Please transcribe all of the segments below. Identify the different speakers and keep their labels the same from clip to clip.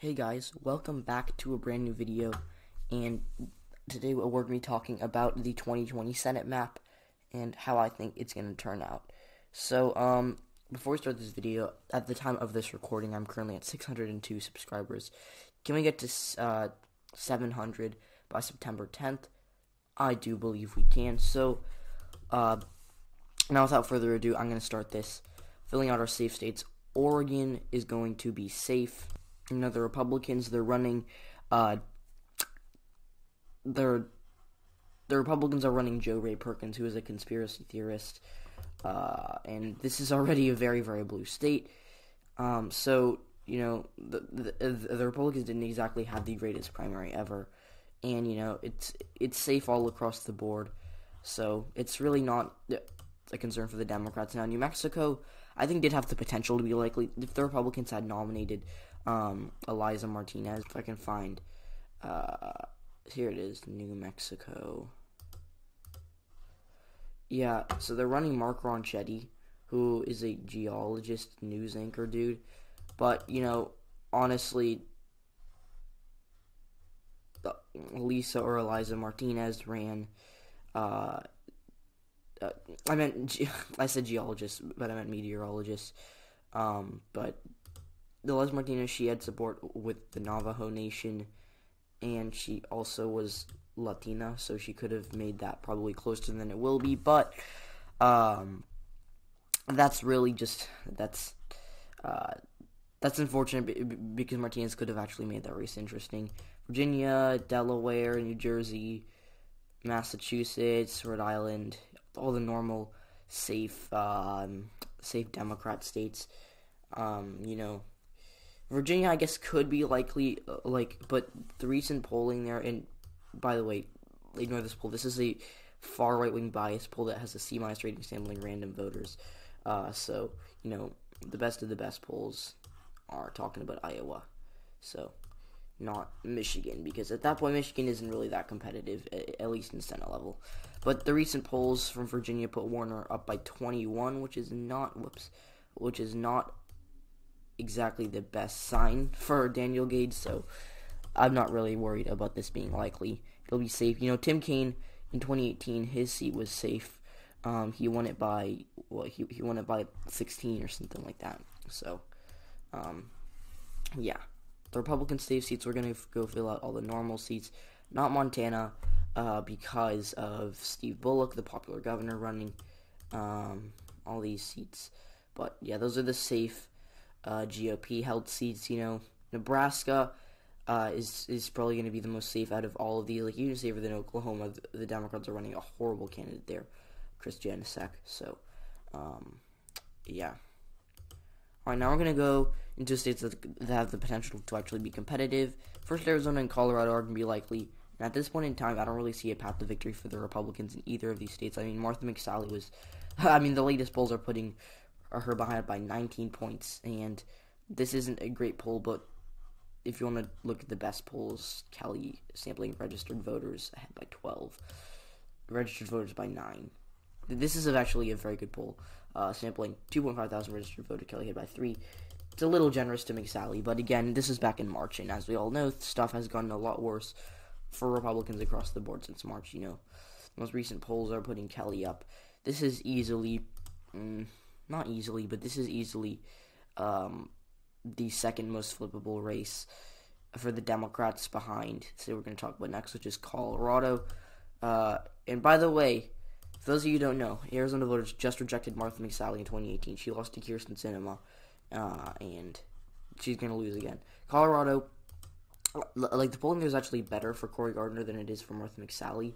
Speaker 1: Hey guys, welcome back to a brand new video, and today we're going to be talking about the 2020 Senate map and how I think it's going to turn out. So, um, before we start this video, at the time of this recording, I'm currently at 602 subscribers. Can we get to uh, 700 by September 10th? I do believe we can. So, uh, now without further ado, I'm going to start this. Filling out our safe states. Oregon is going to be safe you know the Republicans they're running uh they're the Republicans are running Jo Rae Perkins who is a conspiracy theorist uh and this is already a very very blue state. Um so you know the the, the Republicans didn't exactly have the greatest primary ever. And you know it's it's safe all across the board. So it's really not a concern for the Democrats. Now New Mexico I think did have the potential to be likely if the Republicans had nominated um, Elisa Martinez. If I can find, uh, here it is, New Mexico. Yeah, so they're running Mark Ronchetti, who is a geologist, news anchor dude. But, you know, honestly, Lisa or Elisa Martinez ran. Uh, uh, I meant I said geologist, but I meant meteorologist. Um, but Delez Martinez, she had support with the Navajo Nation, and she also was Latina, so she could have made that probably closer than it will be. But um, that's really just that's uh, that's unfortunate because Martinez could have actually made that race interesting. Virginia, Delaware, New Jersey, Massachusetts, Rhode Island, all the normal safe um, safe Democrat states. Um, you know, Virginia, I guess, could be likely, uh, like, but the recent polling there, and by the way, ignore this poll. This is a far right wing bias poll that has a C minus rating sampling random voters. Uh, so, you know, the best of the best polls are talking about Iowa. So, not Michigan, because at that point, Michigan isn't really that competitive, at least in Senate level. But the recent polls from Virginia put Warner up by 21, which is not, whoops, which is not exactly the best sign for Daniel Gade, so I'm not really worried about this being likely. It'll be safe. You know, Tim Kaine in 2018, his seat was safe. Um, he won it by well, he he won it by 16 or something like that. So, um, yeah, the Republican safe seats we're gonna go fill out all the normal seats, not Montana, uh, because of Steve Bullock, the popular governor, running um, all these seats. But yeah, those are the safe uh, GOP held seats. You know, Nebraska uh, is is probably going to be the most safe out of all of these. Like even safer than Oklahoma. The, the, Democrats are running a horrible candidate there, Chris Janicek. So, um, yeah. All right, now we're gonna go into states that, that have the potential to actually be competitive. First, Arizona and Colorado are gonna be likely. And at this point in time, I don't really see a path to victory for the Republicans in either of these states. I mean, Martha McSally was, I mean, the latest polls are putting her behind by 19 points. And this isn't a great poll, but if you want to look at the best polls, Kelly sampling registered voters ahead by 12, registered voters by 9. This is actually a very good poll. Uh, sampling 2.5 thousand registered voters, Kelly ahead by 3. It's a little generous to McSally, but again, this is back in March, and as we all know, stuff has gotten a lot worse for Republicans across the board since March. You know, most recent polls are putting Kelly up. This is easily. Mm, not easily, but this is easily um, the second most flippable race for the Democrats behind. So we're going to talk about next, which is Colorado. Uh, and by the way, for those of you who don't know, Arizona voters just rejected Martha McSally in 2018. She lost to Kyrsten Sinema, uh, and she's going to lose again. Colorado, like the polling is actually better for Cory Gardner than it is for Martha McSally.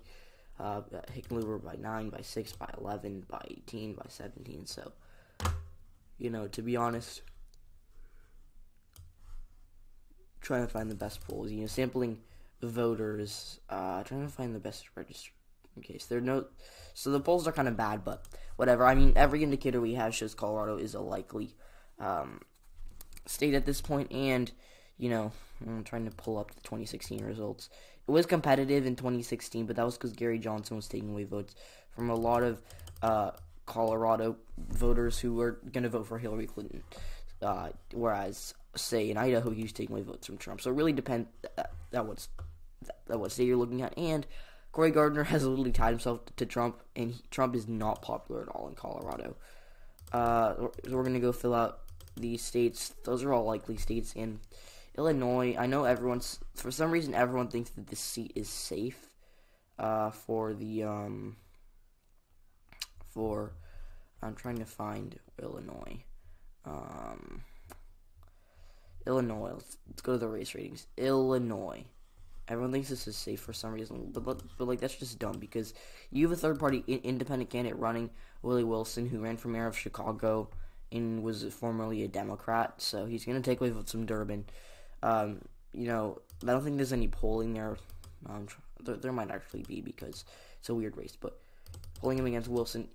Speaker 1: Uh, Hickenlooper by 9, by 6, by 11, by 18, by 17. So you know, to be honest, trying to find the best polls, you know, sampling voters, uh, trying to find the best register in case there are no. So the polls are kind of bad, but whatever. I mean, every indicator we have shows Colorado is a likely um, state at this point, and you know, I'm trying to pull up the 2016 results. It was competitive in 2016, but that was because Gary Johnson was taking away votes from a lot of uh, Colorado voters who are going to vote for Hillary Clinton. Uh, whereas, say in Idaho, he's taking away votes from Trump. So it really depends. That, that what's that what state you're looking at. And Cory Gardner has literally tied himself to Trump, and he, Trump is not popular at all in Colorado. Uh, so we're gonna go fill out these states. Those are all likely states. in Illinois, I know everyone's for some reason everyone thinks that this seat is safe. Uh, for the um, for I'm trying to find Illinois. Um, Illinois. Let's, let's go to the race ratings. Illinois. Everyone thinks this is safe for some reason, but but like that's just dumb because you have a third party independent candidate running, Willie Wilson, who ran for mayor of Chicago and was formerly a Democrat, so he's going to take away from Durbin. Um, you know, I don't think there's any polling there. Um, there. There might actually be because it's a weird race, but polling him against Wilson,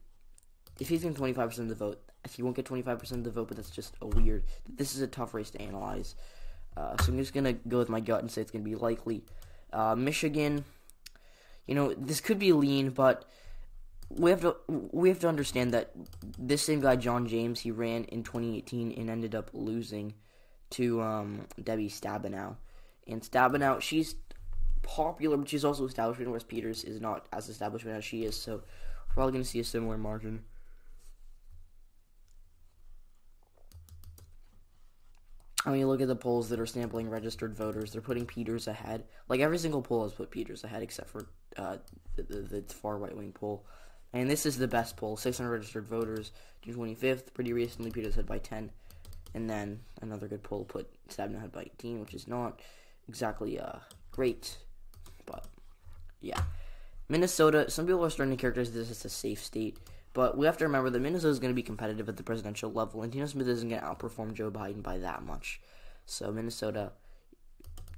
Speaker 1: if he's getting 25% of the vote, if he won't get 25% of the vote, but that's just a weird. This is a tough race to analyze. Uh, so I'm just gonna go with my gut and say it's gonna be likely. Uh, Michigan, you know, this could be lean, but we have to we have to understand that this same guy John James he ran in 2018 and ended up losing to um, Debbie Stabenow, and Stabenow she's popular, but she's also establishment, whereas Peters is not as establishment as she is. So we're probably gonna see a similar margin. I mean, look at the polls that are sampling registered voters. They're putting Peters ahead. Like every single poll has put Peters ahead, except for uh, the, the, the far right wing poll. And this is the best poll: 600 registered voters, June 25th. Pretty recently, Peters ahead by 10. And then another good poll put Stabenow ahead by 18, which is not exactly uh, great, but yeah. Minnesota. Some people are starting to characterize this as a safe state. But we have to remember that Minnesota is going to be competitive at the presidential level, and Tina Smith isn't going to outperform Joe Biden by that much. So Minnesota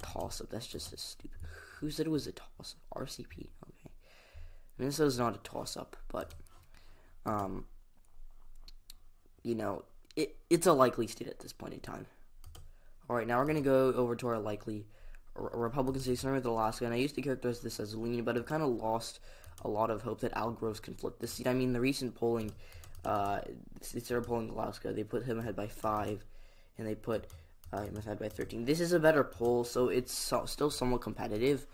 Speaker 1: toss up. That's just a stupid. Who said it was a toss up? RCP. Okay. Minnesota's not a toss up, but um, you know, it it's a likely state at this point in time. All right, now we're gonna go over to our likely Republican states, starting with Alaska. And I used to characterize this as lean, but I've kind of lost a lot of hope that Al Gross can flip this seat. I mean, the recent polling, uh, they started polling Alaska. They put him ahead by five, and they put uh, him ahead by 13. This is a better poll, so it's so, still somewhat competitive.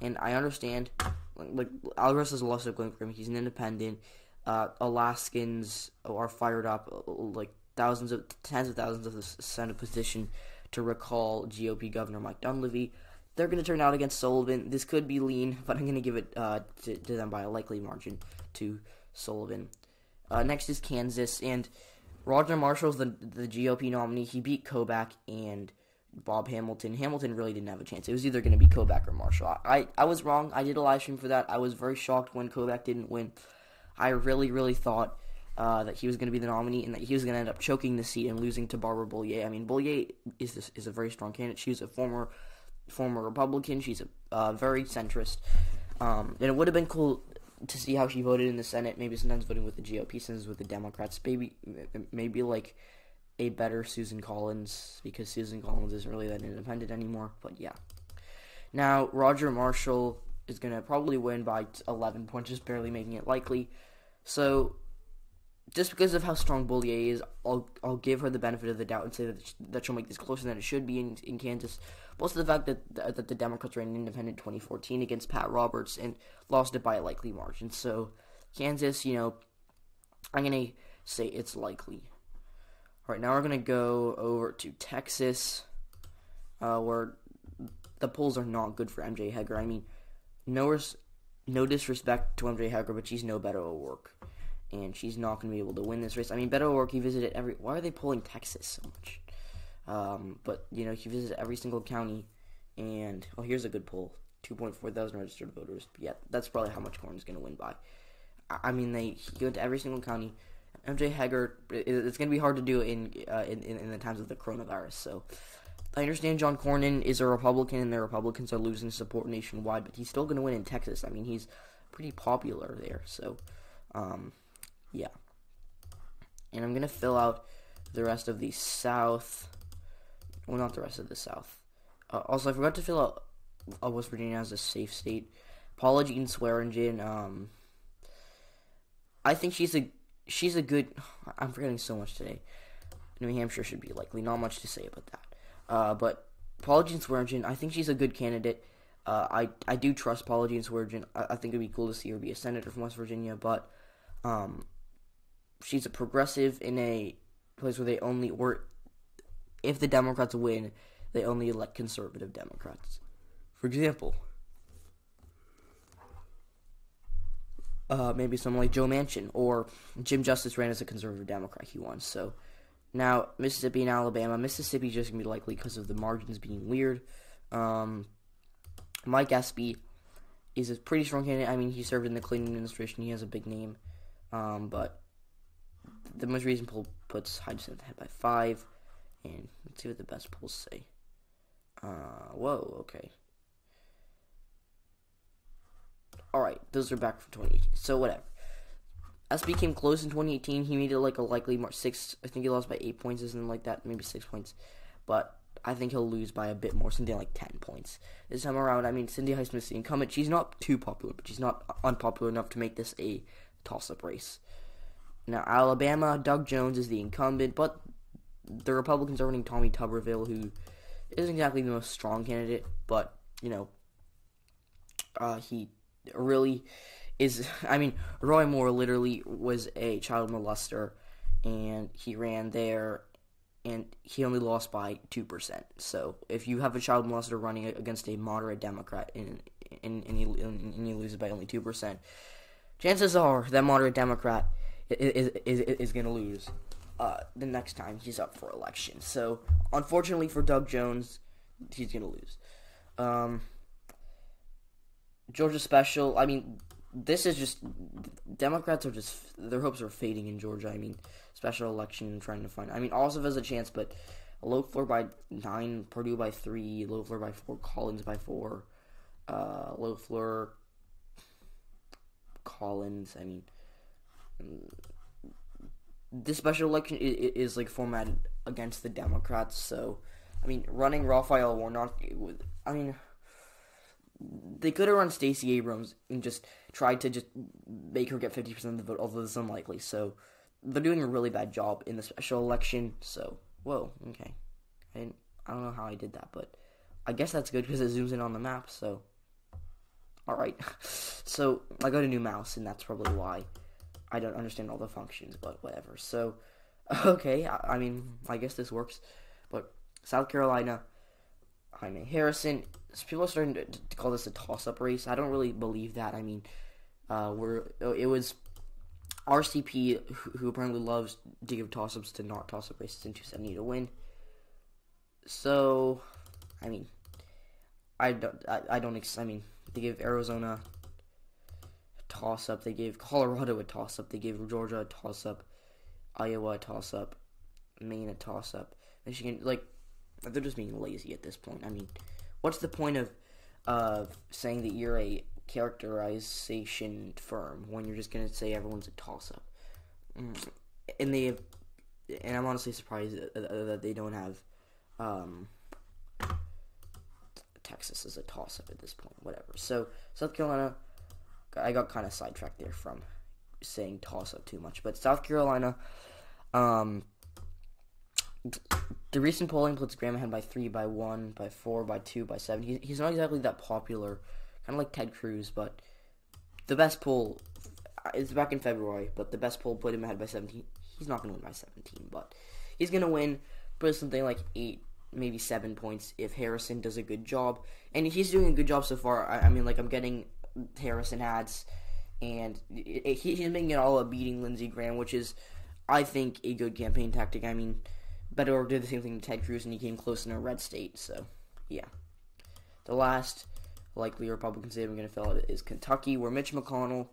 Speaker 1: And I understand, like, Al Gross has a lot of going for him. He's an independent. Uh, Alaskans are fired up, like thousands of tens of thousands of the Senate position to recall GOP Governor Mike Dunleavy they're going to turn out against Sullivan. This could be lean, but I'm going to give it uh, to, to, them by a likely margin to Sullivan. Uh, next is Kansas, and Roger Marshall's the the GOP nominee. He beat Kobach and Bob Hamilton. Hamilton really didn't have a chance. It was either going to be Kobach or Marshall. I, I was wrong. I did a live stream for that. I was very shocked when Kobach didn't win. I really, really thought uh, that he was going to be the nominee and that he was going to end up choking the seat and losing to Barbara Bollier. I mean, Bollier is this, is a very strong candidate. She's a former former Republican. She's a uh, very centrist. Um, and it would have been cool to see how she voted in the Senate. Maybe sometimes voting with the GOP, sometimes with the Democrats. Maybe maybe like a better Susan Collins because Susan Collins isn't really that independent anymore. But yeah. Now Roger Marshall is gonna probably win by 11 points, just barely making it likely. So just because of how strong Bollier is, I'll I'll give her the benefit of the doubt and say that that she'll make this closer than it should be in, in Kansas. Plus the fact that that the Democrats ran independent 2014 against Pat Roberts and lost it by a likely margin. So Kansas, you know, I'm gonna say it's likely. All right, now we're gonna go over to Texas, uh, where the polls are not good for MJ Hegar. I mean, no res- no disrespect to MJ Hegar, but she's no better at O'Rourke and she's not going to be able to win this race. I mean, Beto O'Rourke, he visited every. Why are they pulling Texas so much? Um, but you know, he visited every single county, and oh, here's a good poll: two point four thousand registered voters. Yeah, that's probably how much Cornyn's going to win by. I, I mean, they he went to every single county. MJ Hegar, it's going to be hard to do in, uh, in, in in the times of the coronavirus. So. I understand John Cornyn is a Republican and the Republicans are losing support nationwide, but he's still going to win in Texas. I mean, he's pretty popular there. So, um, yeah. And I'm going to fill out the rest of the South. Well, not the rest of the South. Uh, also, I forgot to fill out uh, West Virginia as a safe state. Paula Jean Swearengin, um, I think she's a she's a good. I'm forgetting so much today. New Hampshire should be likely. Not much to say about that. Uh, but Paula Jean Swearengin, I think she's a good candidate. Uh, I I do trust Paula Jean Swearengin. I, I think it'd be cool to see her be a senator from West Virginia, but um, she's a progressive in a place where they only or if the Democrats win, they only elect conservative Democrats. For example, uh, maybe someone like Joe Manchin or Jim Justice ran as a conservative Democrat. He won. So now Mississippi and Alabama. Mississippi just gonna be likely because of the margins being weird. Um, Mike Espy is a pretty strong candidate. I mean, he served in the Clinton administration. He has a big name. Um, but the most recent poll puts Hyde-Smith ahead by five. And let's see what the best polls say. Uh, whoa, okay. Alright, those are back from 2018. So, whatever. Espy came close in 2018. He it like a likely mark six. I think he lost by eight points or something like that, maybe six points. But I think he'll lose by a bit more, something like ten points this time around. I mean, Cindy Hyde-Smith's the incumbent. She's not too popular, but she's not unpopular enough to make this a toss-up race. Now, Alabama, Doug Jones is the incumbent, but the Republicans are running Tommy Tuberville, who isn't exactly the most strong candidate, but you know, uh, he really is. I mean, Roy Moore literally was a child molester, and he ran there, and he only lost by two percent. So if you have a child molester running against a moderate Democrat, and and, and, you, and you lose by only two percent, chances are that moderate Democrat is is, is, going to lose. Uh, the next time he's up for election. So, unfortunately for Doug Jones, he's gonna lose. Um, Georgia special. I mean, this is just Democrats are just their hopes are fading in Georgia. I mean, special election trying to find. I mean, also has a chance, but Loeffler by nine, Perdue by three, Loeffler by four, Collins by four, uh, Loeffler, Collins. I mean, this special election is, is, like formatted against the Democrats. So, I mean, running Raphael Warnock, I mean, they could have run Stacey Abrams and just tried to just make her get 50% of the vote, although it's unlikely. So, they're doing a really bad job in the special election. So, whoa, okay. I, didn't, I don't know how I did that, but I guess that's good because it zooms in on the map. So, alright. so, I got a new mouse, and that's probably why. I don't understand all the functions, but whatever. So, okay, I, I mean, I guess this works. But South Carolina, I mean, Harrison. People are starting to, to call this a toss-up race. I don't really believe that. I mean, uh, we're it was RCP who, apparently loves to give toss-ups to not toss-up races in 270 to win. So, I mean, I don't. I, I don't. Ex- I mean, they give Arizona toss up. They gave Colorado a toss up. They gave Georgia a toss up. Iowa a toss up. Maine a toss up. Michigan, like, they're just being lazy at this point. I mean, what's the point of of saying that you're a characterization firm when you're just gonna say everyone's a toss up? Mm, and they have, and I'm honestly surprised that they don't have um, Texas as a toss up at this point. Whatever. So South Carolina I got kind of sidetracked there from saying toss up too much. But South Carolina, um, the recent polling puts Graham ahead by three, by one, by four, by two, by seven. He, he's not exactly that popular, kind of like Ted Cruz, but the best poll is back in February, but the best poll put him ahead by 17. He's not going to win by 17, but he's going to win by something like eight, maybe seven points if Harrison does a good job. And he's doing a good job so far. I, I mean, like, I'm getting Harrison ads, and he's making it all about beating Lindsey Graham, which is, I think, a good campaign tactic. I mean, Beto did the same thing to Ted Cruz, and he came close in a red state. So, yeah. The last likely Republican state I'm going to fill out is Kentucky, where Mitch McConnell.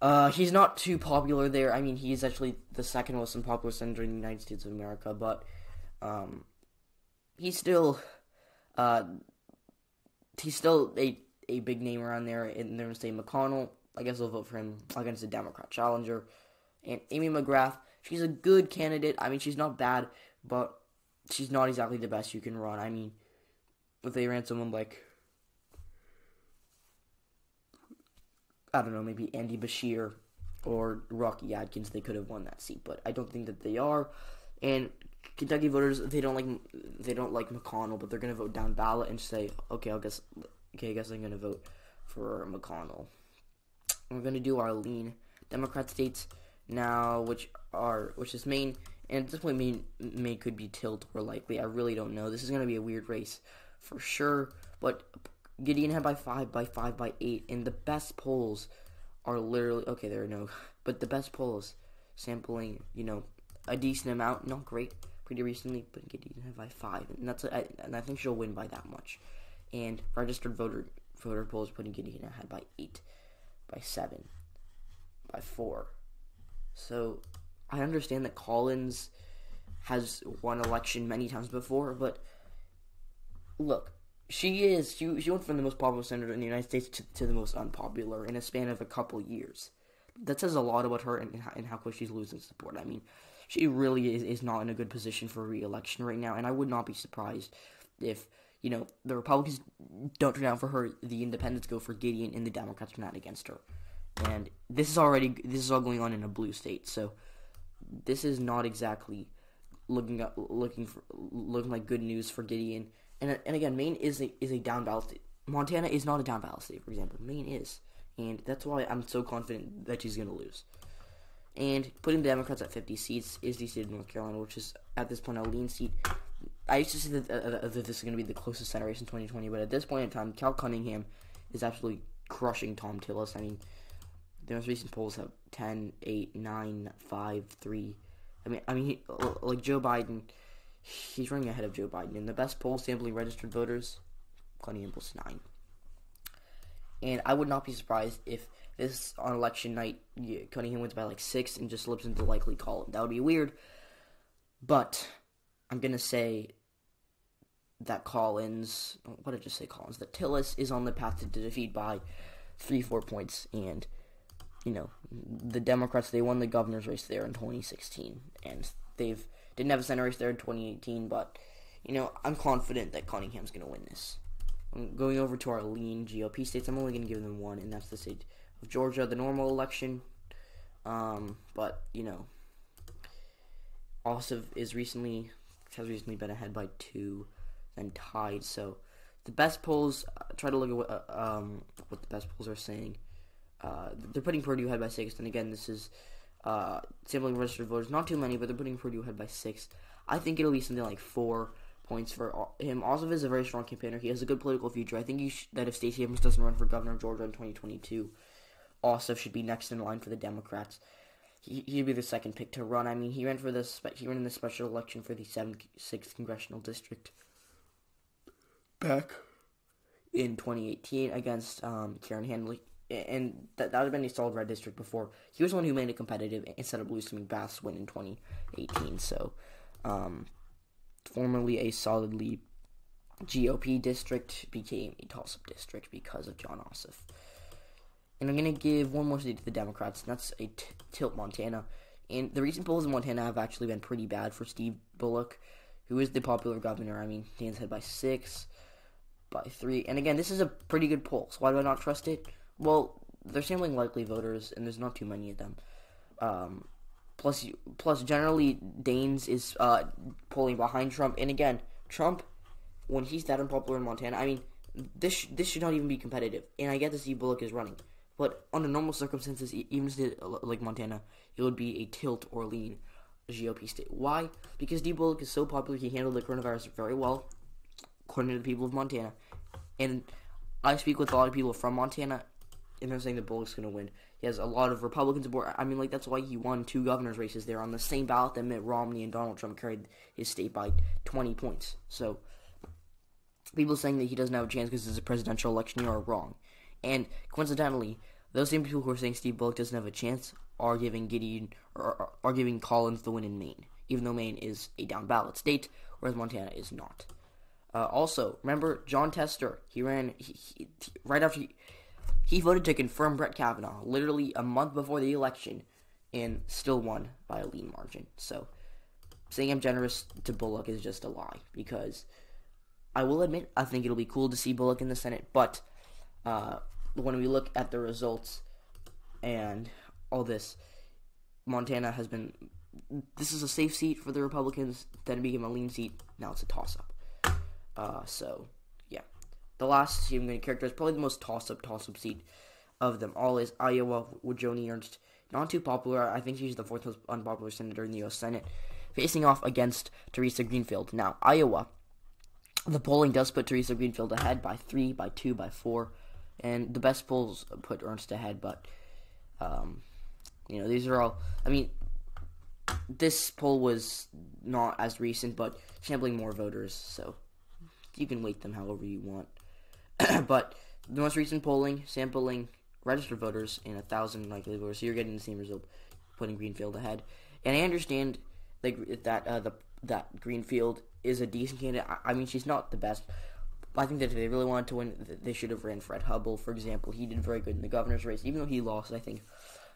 Speaker 1: Uh, he's not too popular there. I mean, he's actually the second most unpopular senator in the United States of America, but um, he's still, uh, he's still a a big name around there, and they're going to say McConnell. I guess they'll vote for him against a Democrat challenger. And Amy McGrath, she's a good candidate. I mean, she's not bad, but she's not exactly the best you can run. I mean, if they ran someone like, I don't know, maybe Andy Beshear or Rocky Adkins, they could have won that seat. But I don't think that they are. And Kentucky voters they don't like they don't like McConnell, but they're gonna vote down ballot and say, okay, I guess okay, I guess I'm gonna vote for McConnell. We're gonna do our lean Democrat states now, which are which is Maine, and at this point, Maine Maine could be tilt or likely. I really don't know. This is gonna be a weird race for sure, but Gideon had by five, by five, by eight, and the best polls are literally okay. There are no, but the best polls sampling, you know, a decent amount, not great, pretty recently, but Gideon had by five, and that's and I think she'll win by that much. And registered voter voter polls putting Gideon ahead by eight, by seven, by four. So I understand that Collins has won election many times before, but look, she is she, she went from the most popular senator in the United States to, to the most unpopular in a span of a couple years. That says a lot about her and, and, how, and how quick she's losing support. I mean, she really is, is not in a good position for re-election right now, and I would not be surprised if you know the Republicans don't turn out for her, the Independents go for Gideon, and the Democrats turn out against her. And this is already this is all going on in a blue state, so this is not exactly looking up, looking for looking like good news for Gideon. And and again, Maine is a is a down ballot state. Montana is not a down ballot state, for example. Maine is, and that's why I'm so confident that she's going to lose. And putting the Democrats at 50 seats is the state of North Carolina, which is at this point a lean seat. I used to say that, uh, that this is going to be the closest Senate race in 2020, but at this point in time, Cal Cunningham is absolutely crushing Thom Tillis. I mean, the most recent polls have 10, 8, 9, 5, 3. I mean, I mean, he, like Joe Biden, he's running ahead of Joe Biden. And the best poll sampling registered voters, Cunningham plus 9. And I would not be surprised if this on election night, Cunningham wins by like 6 and just slips into likely column. That would be weird. But I'm going to say that Collins, what did I just say Collins? That Tillis is on the path to defeat by 3 4 points. And you know, the Democrats they won the governor's race there in 2016, and they've didn't have a Senate race there in 2018. But you know, I'm confident that Cunningham's going to win this. I'm going over to our lean GOP states. I'm only going to give them one, and that's the state of Georgia, the normal election. Um, but you know, Ossoff is recently has recently been ahead by two, and tied. So the best polls. Uh, try to look at what uh, um, what the best polls are saying. Uh, they're putting Perdue ahead by six, and again, this is uh, sampling registered voters. Not too many, but they're putting Perdue ahead by six. I think it'll be something like four points for him. Ossoff is a very strong campaigner. He has a good political future. I think sh- that if Stacey Abrams doesn't run for governor of Georgia in 2022, Ossoff should be next in line for the Democrats. He, he'd be the second pick to run. I mean, he ran for the spe- he ran in the special election for the seventh, sixth congressional district back in 2018 against um, Karen Handley and that, that would have been a solid red district before. He was the one who made it competitive instead of losing Bass win in 2018. So, um, formerly a solidly GOP district became a toss-up district because of Jon Ossoff. And I'm gonna give one more state to the Democrats, and that's a tilt Montana. And the recent polls in Montana have actually been pretty bad for Steve Bullock, who is the popular governor. I mean, Dan's head by six, by three, and again, this is a pretty good poll. So why do I not trust it? Well, they're sampling likely voters, and there's not too many of them. Um, plus, plus generally, Daines is uh, behind Trump, and again, Trump, when he's that unpopular in Montana, I mean, this this should not even be competitive. And I get to see Bullock is running, but under normal circumstances, even uh, like Montana, it would be a tilt or lean GOP state. Why? Because D. Bullock is so popular, he handled the coronavirus very well, according to the people of Montana, and I speak with a lot of people from Montana, and they're saying that Bullock's going to win. He has a lot of Republican support. I mean, like that's why he won two governor's races there on the same ballot that Mitt Romney and Donald Trump carried his state by 20 points. So people saying that he doesn't have a chance because it's a presidential election year are wrong. And coincidentally, those same people who are saying Steve Bullock doesn't have a chance are giving Gideon or are giving Collins the win in Maine, even though Maine is a down ballot state, whereas Montana is not. Uh, also, remember Jon Tester? He ran he, he, right after he, he voted to confirm Brett Kavanaugh literally a month before the election and still won by a lean margin. So saying I'm generous to Bullock is just a lie because I will admit I think it'll be cool to see Bullock in the Senate, but uh, when we look at the results and all this, Montana has been this is a safe seat for the Republicans. Then it became a lean seat. Now it's a toss up. Uh, so yeah, the last seat I'm going to characterize probably the most toss up toss up seat of them all is Iowa with Joni Ernst. Not too popular. I think she's the fourth most unpopular senator in the U.S. Senate, facing off against Theresa Greenfield. Now Iowa, the polling does put Theresa Greenfield ahead by three, by two, by four, and the best polls put Ernst ahead. But um, you know, these are all. I mean, this poll was not as recent, but sampling more voters, so you can weight them however you want. but the most recent polling, sampling registered voters and a thousand likely voters, so you're getting the same result, putting Greenfield ahead. And I understand that that uh, the that Greenfield is a decent candidate. I, I mean, she's not the best. I think that if they really wanted to win, they should have ran Fred Hubbell, for example. He did very good in the governor's race, even though he lost. I think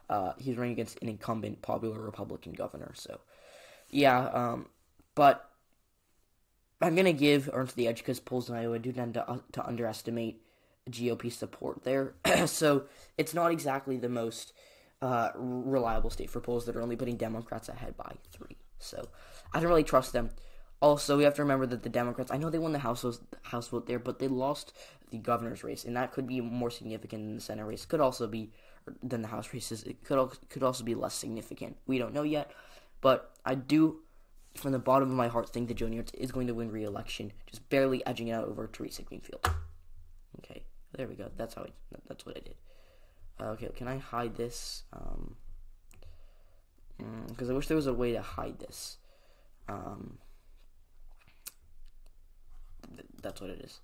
Speaker 1: uh, he's running against an incumbent popular Republican governor. So, yeah, um, but I'm gonna give Ernst the edge because polls in Iowa do tend to, uh, to underestimate GOP support there. so it's not exactly the most uh, reliable state for polls that are only putting Democrats ahead by three. So I don't really trust them. Also, we have to remember that the Democrats, I know they won the House, House vote there, but they lost the governor's race, and that could be more significant than the Senate race. Could also be than the House races. It could could also be less significant. We don't know yet, but I do, from the bottom of my heart, think that Joni Ernst is going to win re-election, just barely edging it out over Theresa Greenfield. Okay, there we go. That's how I. That's what I did. Uh, okay, can I hide this? Um, because mm, I wish there was a way to hide this. Um, that's what it is.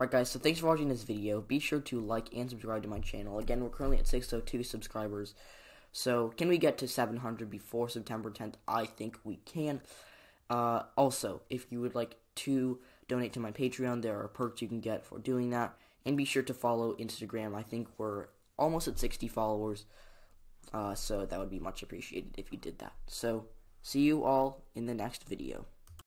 Speaker 1: Alright guys, so thanks for watching this video. Be sure to like and subscribe to my channel. Again, we're currently at 602 subscribers. So, can we get to 700 before September 10th? I think we can. Uh, also, if you would like to donate to my Patreon, there are perks you can get for doing that. And be sure to follow Instagram. I think we're almost at 60 followers. Uh, so that would be much appreciated if you did that. So, see you all in the next video.